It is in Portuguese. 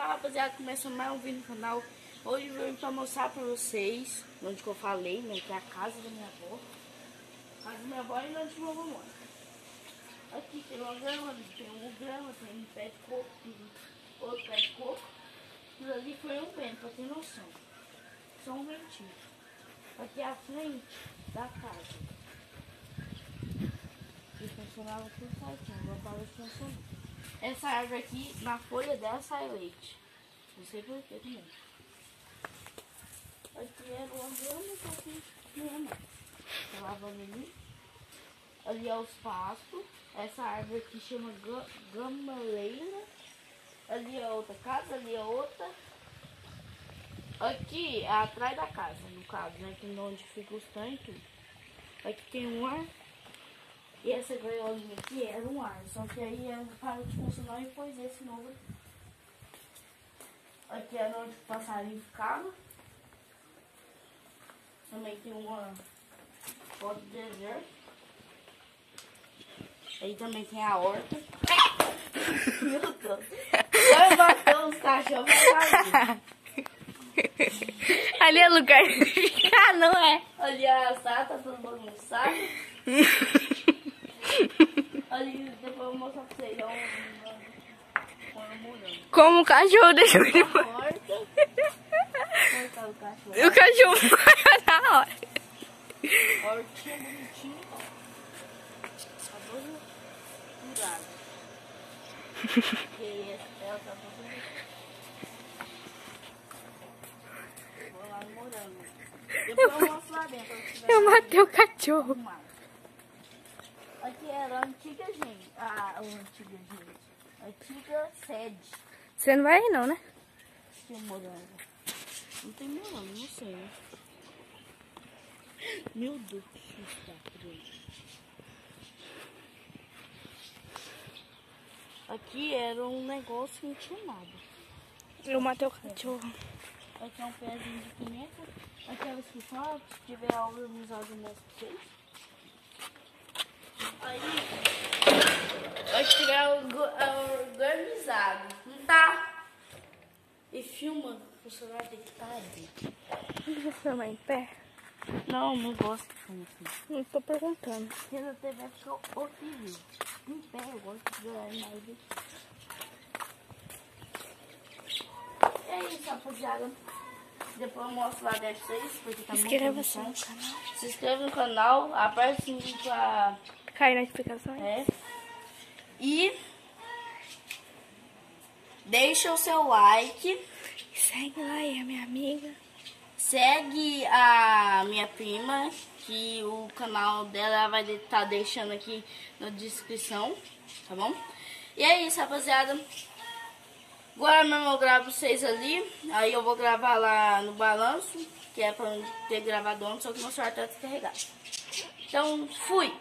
Fala rapaziada, começando mais um vídeo no canal. Hoje eu vim pra mostrar pra vocês onde que eu falei, né? Que é a casa da minha avó. A casa da minha avó e onde meu avô mora. Aqui tem uma grama, tem um grama, tem um pé de coco, tem outro pé de coco. Isso ali foi um vento, pra ter noção. Só um ventinho. Aqui é a frente da casa. E funcionava tudo certinho, agora parou de funcionar. Essa árvore aqui, na folha dela sai leite. Não sei porquê também. Aqui era uma grama, só que não é mais. Tá lavando ali. Ali é os pastos. Essa árvore aqui chama ga- gamaleira. Ali é outra casa, ali é outra. Aqui é atrás da casa, no caso, né? Que é onde fica os tanques. Aqui tem um ar. E essa gaiolinha aqui era um ar, só que aí ela parou de funcionar e pôs esse novo aqui. Aqui era onde o passarinho ficava. Também tem uma foto do deserto. Aí também tem a horta. Meu Deus. Vai bater os cachorros. Ali é lugar de ficar, não é? Ali a sala tá todo bagunçado. Ali depois eu vou mostrar pra vocês. É um, um, um morango. Como o cachorro deixou. Onde tá o cachorro? O cachorro foi na hora. Hortinha bonitinha. Tá todo curado. E essa- ela tá. Vou lá no morango. Depois eu mostro lá dentro. Eu matei o cachorro. Aqui era a antiga gente. Ah, a antiga gente. A antiga sede. Você não vai aí não, né? Não tem morango, não sei. né? Meu Deus, que está preso. Aqui era um negócio que não tinha nada. Eu matei o cachorro. Aqui é um pezinho de pimenta. Aqui é escritório, se tiver organizado mostro pra vocês. Aí, vai tirar orgo- organizado. Não tá? E filma o celular deitado. Deixa eu filmar em pé. Não, não gosto de filme assim. Não tô perguntando. Porque na TV ficou horrível. Em pé, eu gosto de ganhar mais. É isso, rapaziada. Depois eu mostro lá dentro pra vocês, porque tá Inscreva-se no canal. Se inscreva no canal, aperte o sininho pra... Cai nas explicações. É. E... Deixa o seu like. Segue lá aí a minha amiga. Segue a minha prima, que o canal dela vai estar deixando aqui na descrição, tá bom? E é isso, rapaziada. Agora mesmo eu gravo vocês ali, aí eu vou gravar lá no balanço, que é pra ter gravado ontem, só que meu celular tá descarregado. Então, fui!